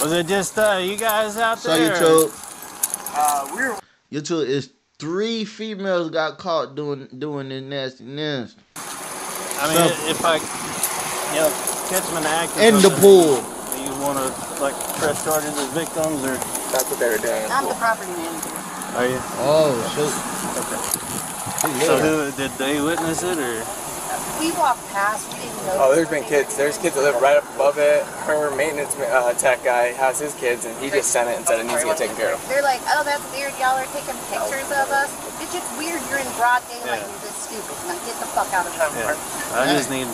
Was it just uh, you guys out So there? YouTube, Uh, we were YouTube is three females got caught doing doing this nastiness I mean, if I, you know, catch them in the act. in the pool. Do you want to like press charges as victims, or that's what they were doing. I'm the property manager. are you? Oh shoot! So who did they witness it, or We walked past. We didn't know. Oh, there's been kids. There's kids that live right up above it. Her maintenance uh, tech guy has his kids, and he just sent it and said it needs to get taken care of. They're like, oh, that's weird. Y'all are taking pictures of us. It's just weird. You're in broad daylight. Yeah. You're just stupid. Now get the fuck out of here. yeah? I just need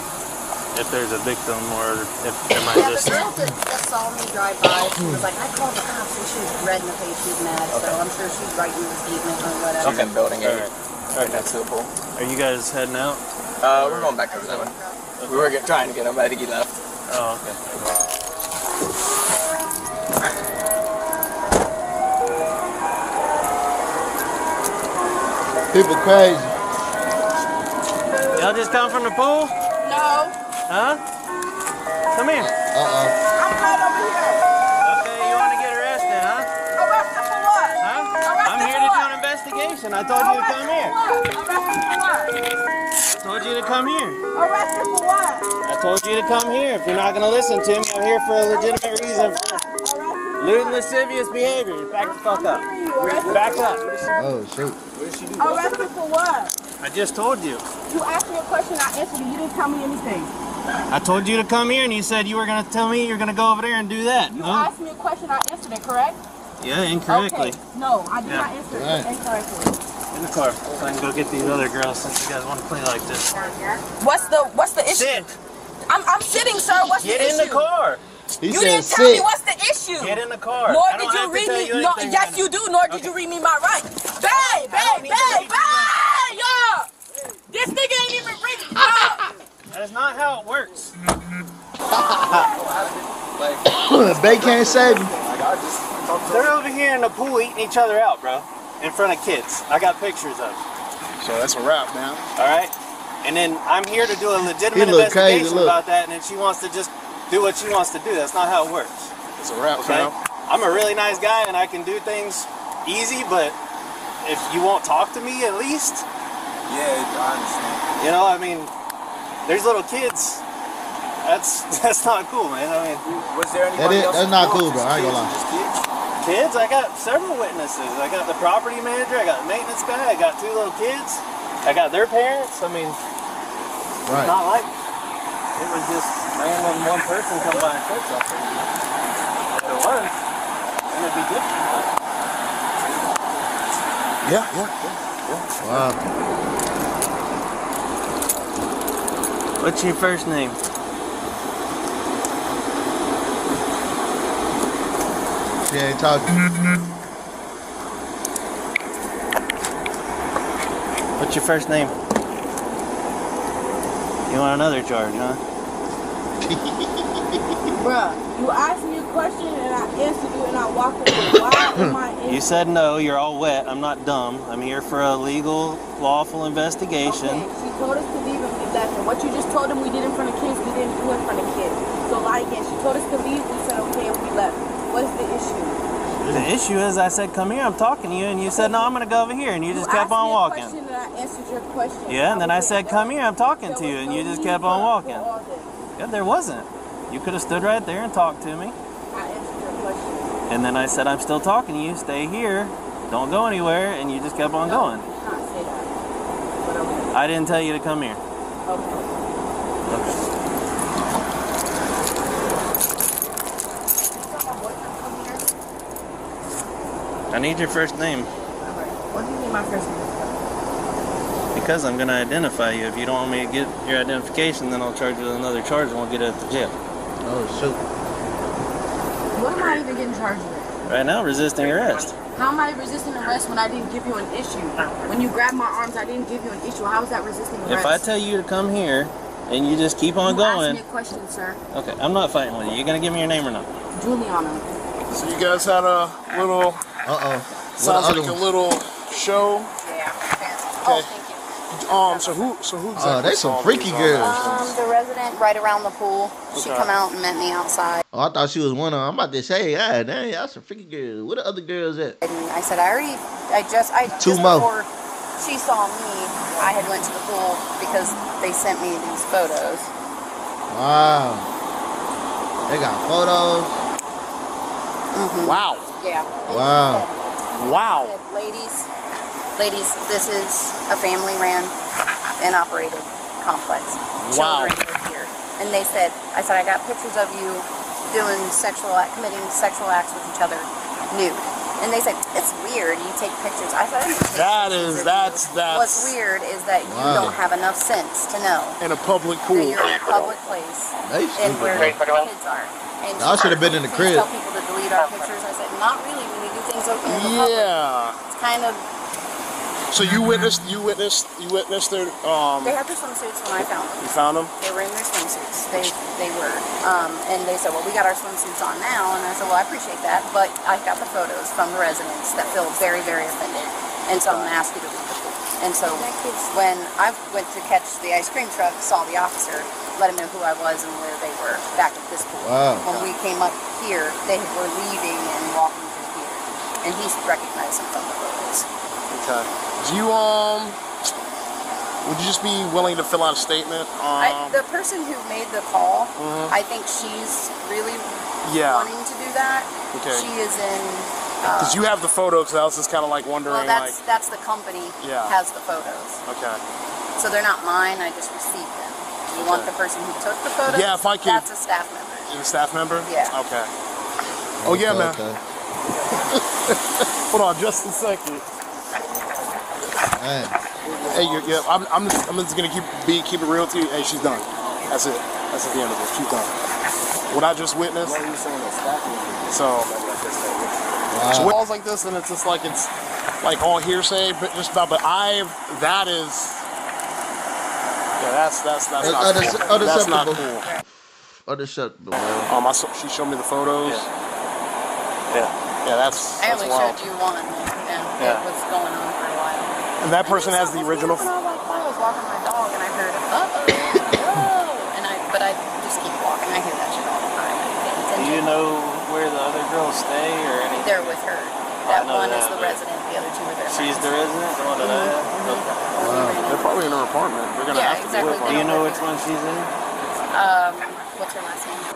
if there's a victim, or if am I Yeah, just the girl that, that saw me drive by, she was like, I called the cops, and she was red in the face. She's mad, so I'm sure she's writing a statement or whatever. She's in building All eight, right. right next to the pool. Are you guys heading out? Uh, we're going back to seven. We were get, trying to get him, but I think he left. Oh, okay. People crazy. Y'all just come from the pool? No, Huh? Come here. Uh oh. I'm right over here. Okay, you want to get arrested, huh? Arrested for what? Huh? I'm here to do an investigation. I told you to come here. Arrested I told you to come here. for what? Arrested for what? I told you to come here. If you're not going to listen to me, I'm here for a legitimate reason. Arrested Lewd and lascivious behavior. Back the fuck up. Back up. Oh shoot! Arrested for what? I just told you. You asked me a question, I answered you. You didn't tell me anything. I told you to come here, and you said you were going to tell me you're going to go over there and do that. You No? asked me a question, I answered it, correct? Yeah, incorrectly. Okay. No, I did Yeah. not answer Right. it incorrectly. In the car. So I can go get these other girls since you guys want to play like this. What's the What's the issue? Sit. I'm, I'm sitting, sir. What's Get the in the car. He You didn't tell me what's the issue. Get in the car. Nor did you read me. you no, yes, right you do. Nor did you read me my rights. Babe, babe, need to babe, read babe. This nigga ain't even reading. Yo. That is not how it works. Bay can't save him. They're over here in the pool eating each other out, bro. In front of kids. I got pictures of. So that's a wrap now. All right. And then I'm here to do a legitimate He look crazy, investigation about that, and then she wants to just do what she wants to do. That's not how it works. It's a wrap, Okay. fam. I'm a really nice guy, and I can do things easy, but if you won't talk to me at least, Yeah, I understand. you know, I mean, there's little kids. That's that's not cool, man. I mean, Was there anybody is- else? that's not cool, bro. Just I ain't gonna kids? lie. Kids? I got several witnesses. I got the property manager. I got the maintenance guy. I got two little kids. I got their parents. I mean, Right. not like it was just random one person come by and said something. If it was, it would be different. Yeah, yeah, yeah. Wow. What's your first name? She ain't talking. What's your first name? You want another charge, huh? Bruh, you asked me a question and I answered you and I walked away. Why am I in You said no, you're all wet. I'm not dumb. I'm here for a legal, lawful investigation. Okay, she told us to leave and we left. And what you just told them we did in front of kids, we didn't do in front of kids. So lie again. She told us to leave, we said okay and we left. What is the issue? The issue is I said, come here, I'm talking to you, and you said, no, I'm going to go over here, and you just kept asked on walking. question and I answered your question. Yeah, and then I said, come here, I'm talking to you, and you just kept on walking. Yeah, there wasn't. You could have stood right there and talked to me. I answered your question. And then I said, I'm still talking to you, stay here, don't go anywhere, and you just kept on No, going. you did not say that. I didn't tell you to come here. Okay. I need your first name What do you mean my first name? because I'm going to identify you. If you don't want me to get your identification, then I'll charge you with another charge and we'll get it at the jail. Oh shoot. What am I even getting charged with? Right now, resisting arrest. How am I resisting arrest when I didn't give you an issue? When you grabbed my arms, I didn't give you an issue. How is that resisting arrest? If I tell you to come here and you just keep on you asked going, me a question, sir. okay, I'm not fighting with you. You gonna give me your name or not? Juliana. So you guys had a little, Uh oh. sounds like a little show. Yeah. Okay. Oh, thank you. Um. So who? So who? Exactly Oh, they some freaky girls. Um, the resident right around the pool. She come out and met me outside. Oh, I thought she was one of them. I'm about to say, yeah, dang, y'all some freaky girls. Where the other girls at? And I said, I already, I just, I Two just more. before she saw me, I had went to the pool because they sent me these photos. Wow. They got photos. Wow. Yeah. Wow. Wow. Ladies, ladies, this is a family-ran and operated complex. Wow. Children live here, and they said, I said, I got pictures of you doing sexual, act- committing sexual acts with each other, nude. And they said, it's weird. You take pictures. I said, I didn't take That pictures is- of that's- you. that's- What's weird is that you Wow. don't have enough sense to know In a public that pool. you're in a public place They and where stupid. kids are. And Y'all should have been in the please crib. Tell people to delete our pictures. I said, not really. When you do things open in the public, Yeah. it's kind of So you witnessed. You witnessed. You witnessed their. Um. They had their swimsuits when I found them. You found them. They were in their swimsuits. They they were. Um, and they said, well, we got our swimsuits on now. And I said, well, I appreciate that, but I got the photos from the residents that feel very, very offended. And so I'm going to ask you to leave the pool. And so when I went to catch the ice cream truck, saw the officer, let him know who I was and where they were back at this pool. Wow. When we came up here, they were leaving and walking through here. And he recognized them from the photos. Okay. Do you um? Would you just be willing to fill out a statement? I, Um. the person who made the call, Mhm. I think she's really Yeah. wanting to do that. Okay. She is in. Because you have the photos. So I was just kind of like wondering, well, that's like, that's the company Yeah. has the photos, okay. so they're not mine. I just received them. You want the person who took the photos? Yeah, if I can. That's a staff member. You a staff member? Yeah. Okay. Oh yeah, man. Okay. Hold on, just a second. Dang. Hey, you yeah, I'm, I'm, just, I'm just gonna keep be keep it real to you. Hey, she's done. That's it. That's at the end of it. She's done. What I just witnessed. So, so Wow. calls like this, and it's just like it's like all hearsay, but just about. But I've that is. Yeah, that's that's that's That's not unac- cool. That's not cool. Unacceptable, man. Um, I saw, she showed me the photos. Yeah. Yeah, that's I that's only wild. showed you one, and Yeah. it was going on for a while. And that person And has the original. I was like, I was walking my dog, and I heard, uh oh, whoa, and I, but I just keep walking. I hear that shit all the time. Do you know where the other girls stay or anything? They're with her. That one is the resident. The other two are there. She's the resident, the one that I have? They're probably in her apartment. They're gonna Yeah, have to exactly. be with Do you know which one she's in? Um, what's her last name?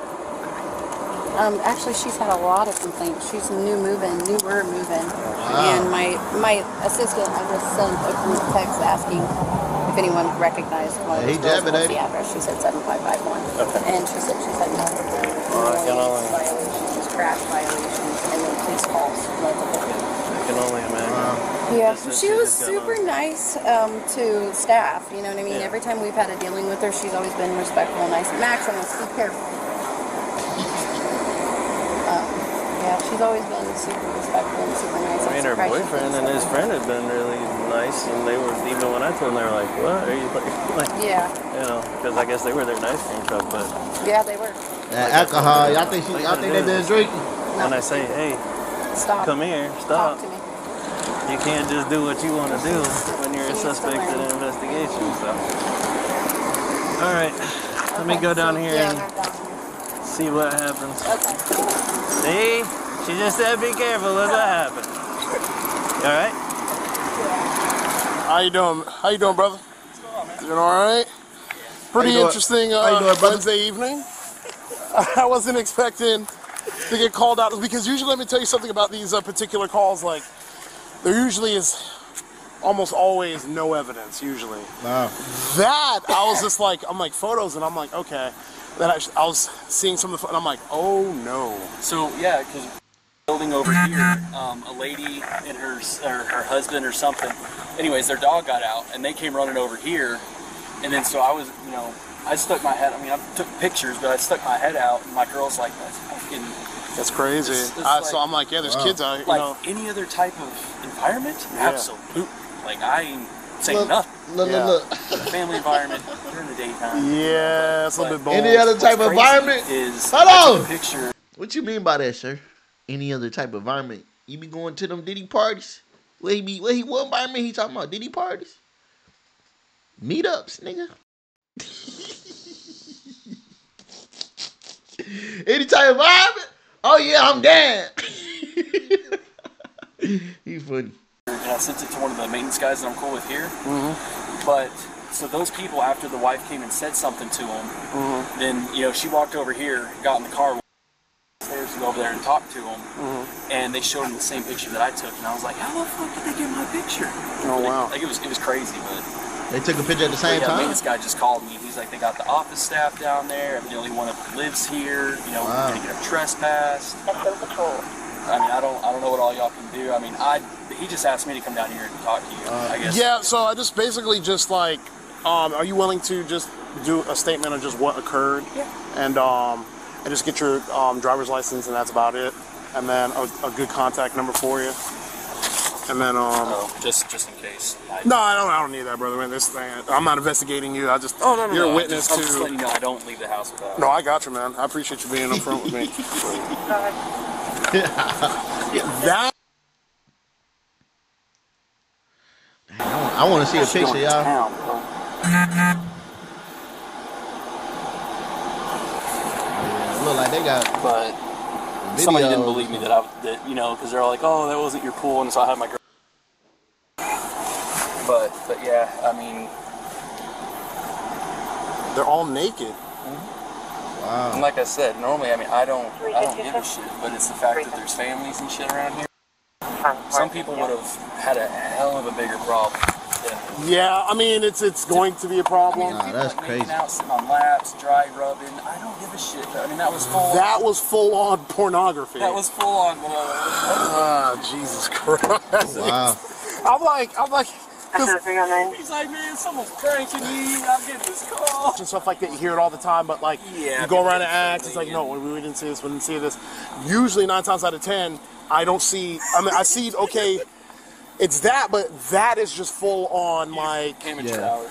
Um, actually, she's had a lot of complaints. She's a new move-in, newer move-in. And my my assistant, I just sent a group text asking if anyone recognized one of Hey, those girls. Jabbit, What's eh? the address? She said 7551. Okay. And she said she's had no I can noise only- violations, just crash violations, and then police calls. multiple. I can only imagine. Yeah, she she was super nice um, to staff. You know what I mean? Yeah. Every time we've had a dealing with her, she's always been respectful and nice. Max, I'm gonna be careful. Um, yeah, she's always been super respectful and super nice. I mean, her I'm surprised she boyfriend thinks and his friend had been really nice, and they were even when I told them, they were like, "What are you like?" like Yeah, you know, because I guess they were their nice cream truck. But yeah, they were. That alcohol, y'all think she, y'all think they been drinking? when I say, "Hey, Stop. come here, Talk stop," to me. you can't just do what you want to do when you're a She needs suspect in an investigation. So, all right, let me go down here yeah, and down here. see what happens. Okay. See, she just said, "Be careful." Look what happened. All right. How you doing? How you doing, brother? Doing all right? Pretty doing? interesting uh, doing. Wednesday evening. I wasn't expecting to get called out because usually, let me tell you something about these uh, particular calls. Like, there usually is almost always no evidence. Usually, Wow. that I was just like, I'm like photos, and I'm like, okay. Then I, I was seeing some of the, pho- and I'm like, oh no. So yeah, because building over here, um, a lady and her or her husband or something. Anyways, their dog got out and they came running over here, and then so I was, you know, I stuck my head. I mean, I took pictures, but I stuck my head out, and my girl's like, "That's fucking That's crazy. It's- it's I, so I'm like, yeah, there's Wow. kids out, you like know. any other type of environment." Yeah. Absolutely. Like I ain't saying Look, nothing. look, Yeah. look, look. Family environment during the daytime. Yeah, it's a little bit bold. Any other type of environment? is Hold on. picture. What you mean by that, sir? Any other type of environment? You be going to them Diddy parties? Where he be? Where he? What environment he talking about? Diddy parties? Meetups, nigga. Anytime vibe. Oh yeah, I'm down. he funny. and I sent it to one of the maintenance guys that I'm cool with here. Mm-hmm. But so those people, after the wife came and said something to them, mm-hmm. then you know she walked over here, got in the car, stairs to go over there and talk to them, and they showed him the same picture that I took, and I was like, how the fuck did they get my picture? Oh wow. Like it was it was crazy, but They took a picture at the same yeah, time. maintenance guy just called me. He's like, they got the office staff down there. Evidently, one of them lives here. You know, Wow. we're gonna get him trespassed. I mean, I don't, I don't know what all y'all can do. I mean, I, he just asked me to come down here and talk to you. Uh, I guess. Yeah, so I just basically just like, um, are you willing to just do a statement of just what occurred? Yeah. And um, and just get your um, driver's license, and that's about it. And then a, a good contact number for you. And then um, Oh, just, just in case. I, no, I don't. I don't need that, brother. Man, this thing. I'm not investigating you. I just. Oh no, no, You're no. a I'm witness just, I'm just to. letting you know I don't leave the house without. No, I got you, man. I appreciate you being upfront with me. Yeah. that I want to see a She's going picture, y'all. town, bro. Look like they got But somebody didn't believe me that I, that you know, because they're all like, oh, that wasn't your pool, and so I had my girl. But, but yeah, I mean, they're all naked. Mm-hmm. Wow. And like I said, normally, I mean, I don't, I don't give a shit, but it's the fact that there's families and shit around here. Some people would have had a hell of a bigger problem. Than- Yeah, I mean it's it's going to be a problem. Nah, that's like crazy. out, sitting on laps, dry rubbing. I don't give a shit. I mean, that was full. That was full on pornography. that was full on. Well, Ah, Jesus Christ. Wow. I'm like, I'm like, 'cause- he's like, man, someone's pranking me. I'm getting this call. and stuff like that. You hear it all the time, but like Yeah, you go around and people act. It's like, friendly no, we, we didn't see this. We didn't see this. Usually, nine times out of ten, I don't see. I mean, I see. Okay, it's that, but that is just full on like. You Came in Yeah. shower.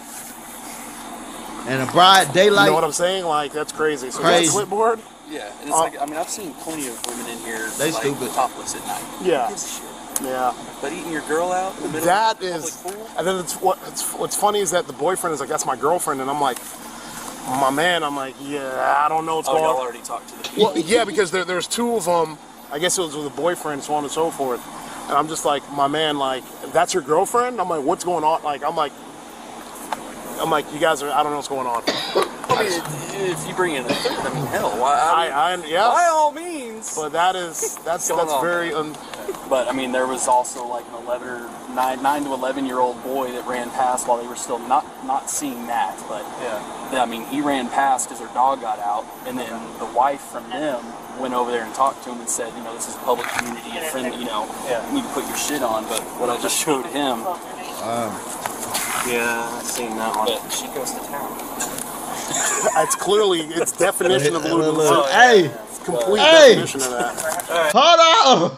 And a bright daylight. You know what I'm saying? Like that's crazy. So Crazy. that clipboard. Yeah, and it's Uh, like, I mean, I've seen plenty of women in here They like, stupid. topless at night. Yeah. Gives a shit? Yeah. But eating your girl out in the middle That of a is, public pool? and then it's what it's, what's funny is that the boyfriend is like, that's my girlfriend, and I'm like, my man, I'm like, yeah, I don't know what's Oh, going y'all on. already talked to the people. Well, yeah, because there, there's two of them. I guess it was with a boyfriend, so on and so forth. And I'm just like, my man, like, that's your girlfriend? I'm like, what's going on? Like, I'm like, I'm like, you guys are, I don't know what's going on. I mean, if you bring in a third, I mean, hell, why? I I, mean, I, yeah. by all means. But that is, that's, that's on. very, un, But I mean, there was also like an 11 9, 9 to 11 year old boy that ran past while they were still not not seeing that. But yeah. I mean, he ran past because their dog got out, and then the wife from them went over there and talked to him and said, you know, this is a public community and friendly, you know, Yeah. you need to put your shit on. But what I just showed him, um, Yeah, I've seen that one. but she goes to town. It's clearly, it's definition of Look, Lulu. Hey, It's complete Hey! definition of that. hold on.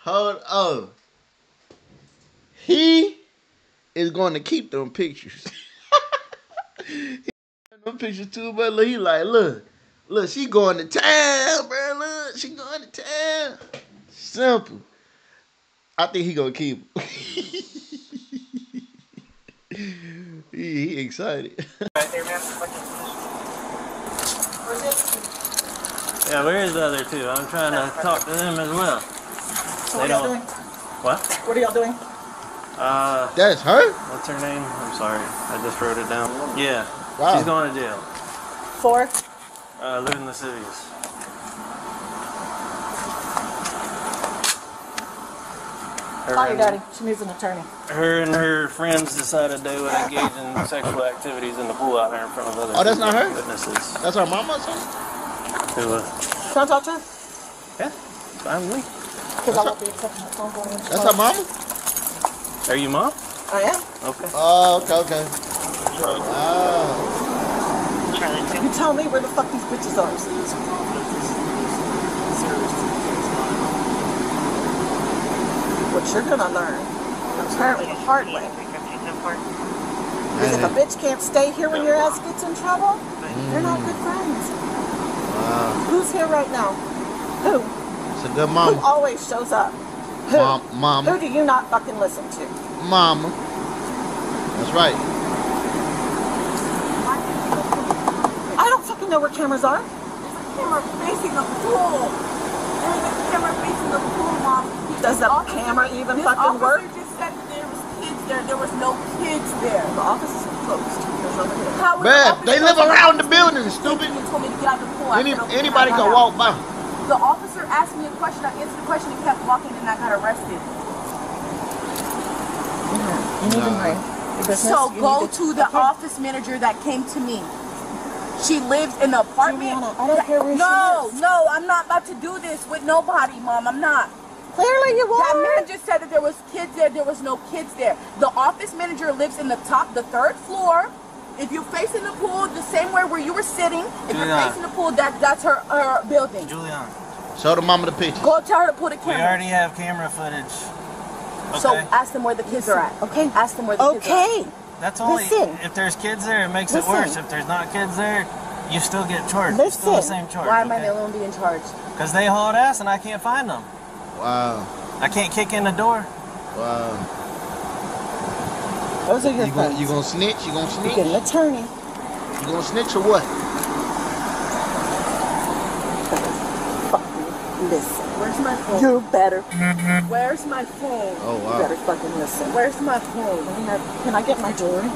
Hold on. He is going to keep them pictures. he them pictures too, but he like, look, look, she going to town, bro. Look, she going to town. Simple. I think he gonna keep. he, he excited. Yeah, where is the other two? I'm trying to talk to them as well. They don't. What? What are y'all doing? Uh, That's her. what's her name? I'm sorry, I just wrote it down. Yeah, Wow. she's going to jail. For? Uh, live in the cities. Her Call your daddy. She needs an attorney. Her and her friends decided they would engage in sexual activities in the pool out there in front of other Oh, that's not her? witnesses. That's her mama. or something? Who, uh, Can I talk to her? yeah, fine with me. Because I won't be accepting the phone call. That's calls. her mama. Are you mom? I am. Okay. Oh, okay, okay. Wow. You tell me where the fuck these bitches are. What you're gonna learn, apparently the hard way, is if a bitch can't stay here when your ass gets in trouble, they're not good mm. friends. Wow. Who's here right now? Who? It's a good mom. Who always shows up? Who? Mom, Who do you not fucking listen to? mama. That's right. I don't fucking know where cameras are. camera facing the pool. There's a camera facing the pool, mom. Does that Officer- camera even this fucking officer work? just said that there was kids there. There was no kids there. The office is closed. There's. How would the they live around the building, stupid. told me to get out the pool. Any, anybody can walk by. The officer asked me a question. I answered the question and kept walking, and I got arrested. You need to Nah. mind your business. So go need to the office manager that came to me. She lives in the apartment. Juliana, I don't care where she no, lives. no, I'm not about to do this with nobody, mom. I'm not. Clearly you That are. man just said that there was kids there. There was no kids there. The office manager lives in the top, the third floor. If you're facing the pool, the same way where you were sitting, if you're facing the pool, that that's her her building. Julian, Show the mama the picture. Go tell her to put a we camera. already have camera footage. Okay? So ask them where the kids are at. Okay. Ask them where the kids are. at. Okay. That's only listen. if there's kids there, it makes Listen. it worse. If there's not kids there, you still get charged. It's still the same charge. Why am I the only one being charged? Because they hauled ass and I can't find them. Wow. I can't kick in the door. Wow. Those are your You gonna, friends. you gonna snitch? You gonna You snitch? get an attorney. You gonna snitch or what? Listen. Where's my phone? You better, mm-hmm. Where's my phone? Oh you wow. better fucking listen. Where's my phone? Can I- Can I get my jewelry?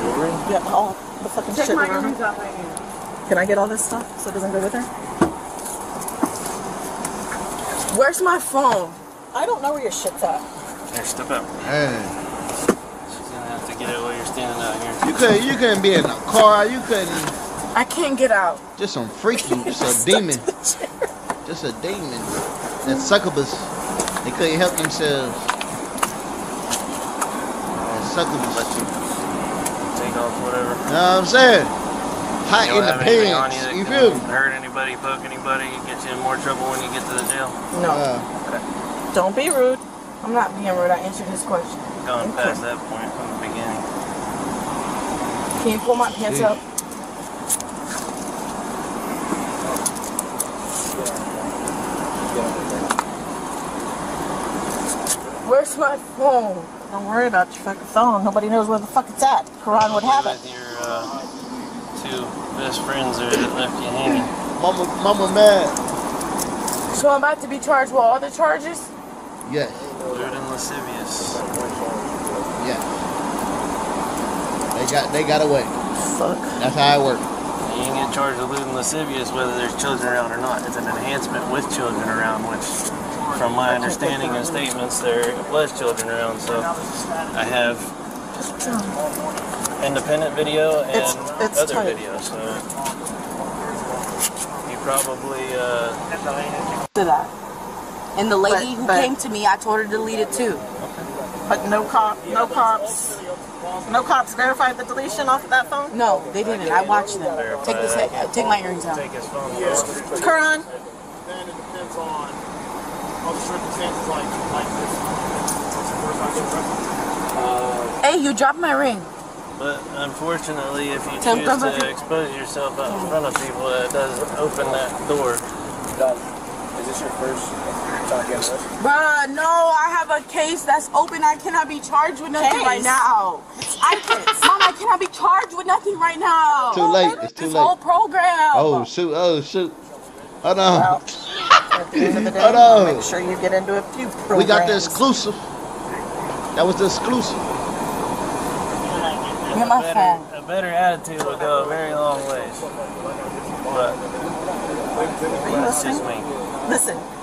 Jewelry? Yeah, all the fucking Take shit my around. earrings out right here. Can I get all this stuff so it doesn't go with her? Where's my phone? I don't know where your shit's at. Here, step up. Hey. She's gonna have to get it while you're standing out here. You couldn't you couldn't be in a car, you couldn't I can't get out. just some freaky, just a demon. Just a demon. That succubus. They couldn't help themselves. That succubus. Let you take off whatever. You know what I'm saying? Hot You in don't the have on pants. you You feel me? hurt anybody, poke anybody, get you in more trouble when you get to the jail. No. Uh, Don't be rude. I'm not being rude. I answered his question. Gone Okay. past that point from the beginning. Can you pull my pants Dude. up? Where's my phone? Don't worry about your fucking phone. Nobody knows where the fuck it's at. Quran would have it. With your uh, two best friends there that left you hanging. mama, mama mad. So I'm about to be charged with all the charges? Yes, Lewd and lascivious. yes. They got they got away. Fuck. That's how I works. You can get charged with lewd and lascivious whether there's children around or not. It's an enhancement with children around, which, from my understanding and statements, there was children around. So I have independent video and It's- it's other tight. video. So you probably uh, To that. And the lady But- who but- came to me, I told her to delete it too. But no cop, no cops, no cops verified the deletion off of that phone. No, they didn't. I watched them. Take this. head- uh, Take my earrings out. take his phone. off. Quran. Then it depends on other circumstances like like this. Uh, hey, you dropped my ring. But unfortunately, if you Tell- choose to expose yourself out in front of people, it does open that door. Done. Is this your first time getting this? Bruh, no, I have a case that's open. I cannot be charged with nothing Case? right now. I can't, Mom, I cannot be charged with nothing right now. Too late. It's too This late. whole program. Oh shoot! Oh shoot! Hold on. Well, at the end of the day, Hold on. make sure you get into a few programs. We got the exclusive. That was the exclusive. Get my a better, phone. a better attitude will go a very long ways. But Are you that's listening? just me. Listen.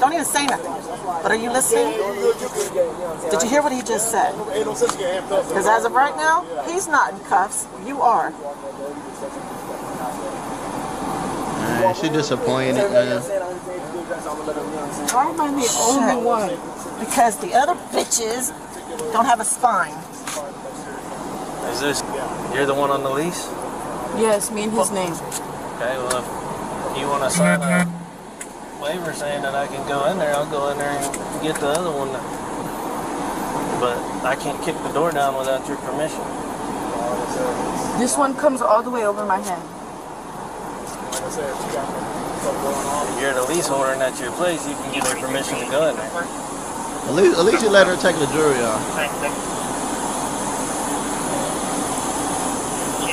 Don't even say nothing. But are you listening? Did you hear what he just said? Because as of right now, he's not in cuffs. You are. Man, she disappointed, man. Why am I the only Shit. one? Because the other bitches don't have a spine. Is this, you're the one on the lease? Yes, me and his oh. name. Okay, well, if you want to sign a waiver saying that I can go in there, I'll go in there and get the other one. But I can't kick the door down without your permission. This one comes all the way over my head. If you're the leaseholder and that's your place, you can give her permission to go in there. At least, at least you let her take the jury off.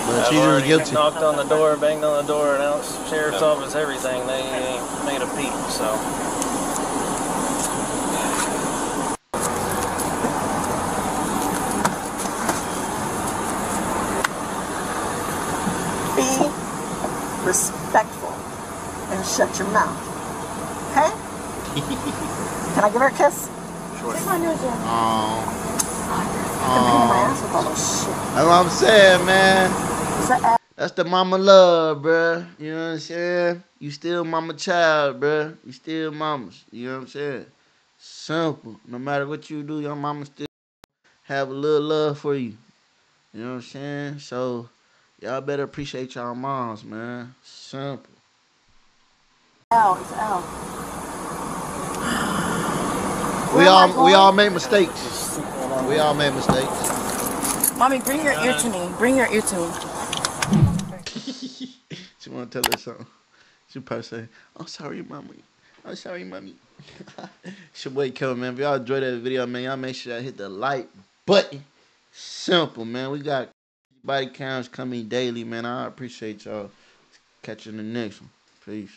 But I've she's already guilty. knocked on the door, banged on the door, announced sheriff's office, everything. They ain't made a peep. So Be respectful and shut your mouth. Okay? Can I give her a kiss? Kiss my nose, yeah. Oh, You can pain my oh. ass with all this shit. that's what I'm saying, man. Is that ass? That's the mama love, bruh. You know what I'm saying? You still mama child, bruh. You still mamas. You know what I'm saying? Simple. No matter what you do, your mama still have a little love for you. You know what I'm saying? So y'all better appreciate y'all moms, man. Simple. L. It's L. We Where am I all we all make mistakes. We all make mistakes. Mommy, bring your ear to me. Bring your ear to me. She wanna tell her something. She probably say, "I'm sorry, mommy. I'm sorry, mommy." it's your boy Kevo, man. If y'all enjoyed that video, man, y'all make sure y'all hit the like button. Simple, man. We got body cams coming daily, man. I appreciate y'all. Catching the next one. Peace.